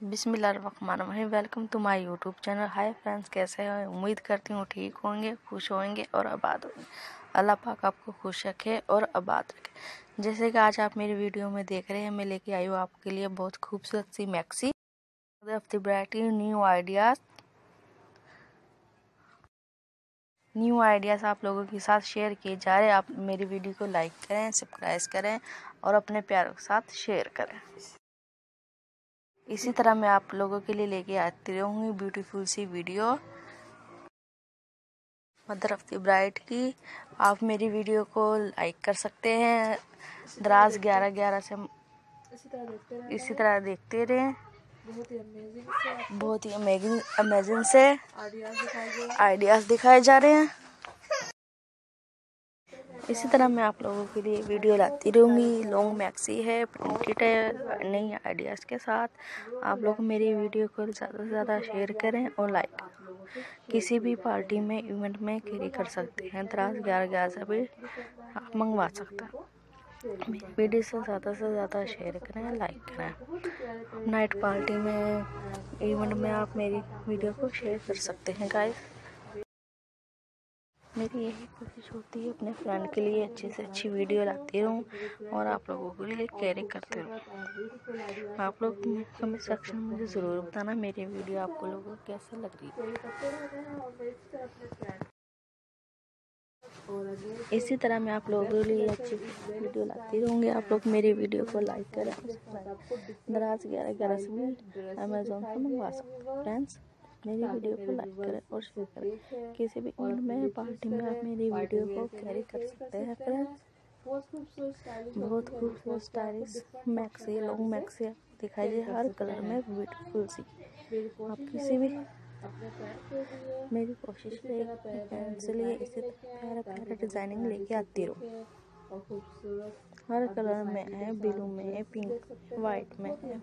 बिसमीम welcome to my YouTube channel hi friends कैसे हैं? उम्मीद करती हूँ ठीक होंगे, खुश होंगे और आबाद होंगे। अल्लाह पाक आपको खुश रखे और आबाद रखे। जैसे कि आज आप मेरी वीडियो में देख रहे हैं, मैं लेके आई हूँ आपके लिए बहुत खूबसूरत सी मैक्सी ब्राइटी न्यू आइडियाज़ न्यू आइडियाज़ आप लोगों के साथ शेयर किए जा रहे हैं। आप मेरी वीडियो को लाइक करें सब्सक्राइब करें और अपने प्यारों के साथ शेयर करें। इसी तरह मैं आप लोगों के लिए लेके आती रहूँगी beautiful C video mother of the bride की। आप मेरी वीडियो को लाइक कर सकते हैं। दराज ग्यारह ग्यारह से इसी तरह देखते रहें। बहुत ही अमेजिंग अमेजिंग से आइडियाज़ दिखाए जा रहे हैं। इसी तरह मैं आप लोगों के लिए वीडियो लाती रहूँगी। लॉन्ग मैक्सी है प्रिंटेड है, नई आइडियाज़ के साथ। आप लोग मेरी वीडियो को ज़्यादा से ज़्यादा शेयर करें और लाइक किसी भी पार्टी में इवेंट में कैरी कर सकते हैं। दराज, ग्यारह ग्यारह से भी आप मंगवा सकते हैं। वीडियो से ज़्यादा से ज़्यादा शेयर करें लाइक करें। नाइट पार्टी में इवेंट में आप मेरी वीडियो को शेयर कर सकते हैं गाइस मेरी यही कोशिश होती है, अपने फ्रेंड के लिए अच्छी से अच्छी वीडियो लाती रहूँ और आप लोगों के लिए कैरी करते रहूँ। आप लोग कमेंट सेक्शन में मुझे ज़रूर बताना मेरी वीडियो आपको लोगों को कैसे लग रही है। इसी तरह मैं आप लोगों के लिए अच्छी वीडियो लाती रहूँगी। आप लोग मेरी वीडियो को लाइक करें दराज ग्यारह ग्यारह से भी अमेजोन से मंगवा सकते हैं फ्रेंड्स मेरी वीडियो को लाइक करें और शेयर करें। किसी भी इवेंट में पार्टी में आप मेरी वीडियो को कैरी कर सकते हैं फ्रेंड्स बहुत खूबसूरत स्टाइलिश मैक्सी लॉन्ग मैक्सी दिखाई दे हर कलर में ब्यूटीफुल सी। आप किसी भी मेरी कोशिश रहेगी से लिए इसी प्यारा प्यारा डिज़ाइनिंग लेके आती रहूँ। हर कलर में है ब्लू में है पिंक वाइट में है।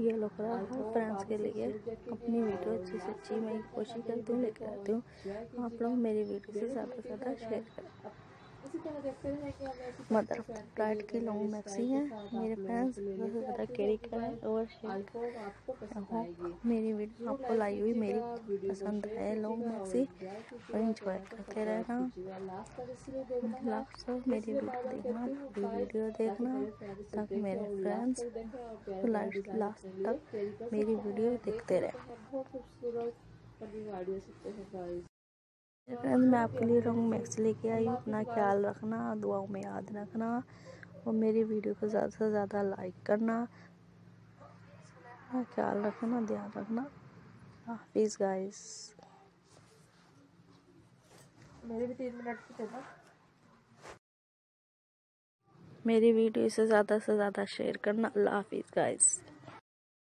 येलो कलर हर फ्रेंड्स के लिए अपनी वीडियो अच्छी से अच्छी मैं कोशिश करती हूँ लेकर आती हूँ। आप लोग मेरी वीडियो से ज़्यादा से ज़्यादा शेयर करें। मदर ऑफ़ द की लॉन्ग मैक्सी है मेरे फ्रेंड्स ज़्यादा कैरी करें। और शेयर मेरी वीडियो आपको लाई हुई मेरी पसंद है लॉन्ग मैक्सी और इंजॉय करते रहना। लास्ट तक मेरी वीडियो देखना पूरी वीडियो देखना ताकि मेरे फ्रेंड्स लास्ट तक मेरी वीडियो देखते रहें। फ्रेंड्स मैं आपके लिए रंग मैक्स लेके आई हूँ। अपना ख्याल रखना दुआओं में याद रखना और मेरी वीडियो को ज़्यादा से ज़्यादा लाइक करना। ख्याल रखना ध्यान रखना। हाफिज़ गाइस मेरे भी तीन मिनट की ना मेरी वीडियो से ज़्यादा से ज़्यादा शेयर करना। अल्लाह हाफिज़ गाइस